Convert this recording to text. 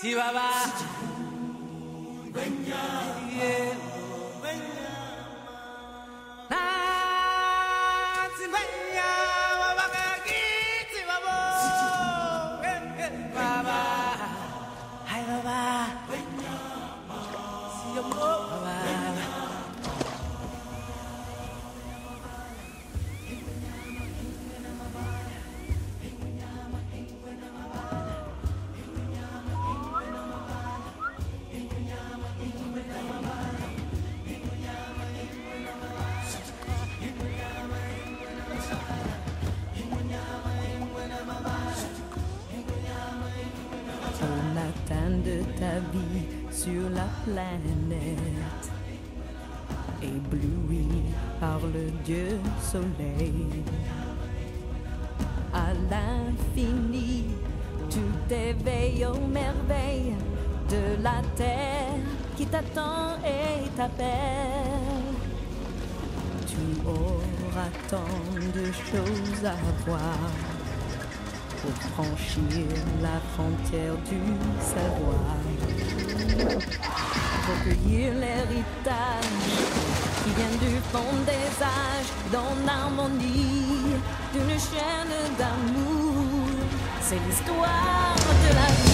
Chihuahua. Au matin de ta vie sur la planète, ébloui par le Dieu soleil. À l'infini, tu t'éveilles aux merveilles de la terre qui t'attend et t'appelle. Tu auras tant de choses à voir pour franchir la frontière du savoir. Pour cueillir l'héritage qui vient du fond des âges, dans l'harmonie d'une chaîne d'amour. C'est l'histoire de la vie.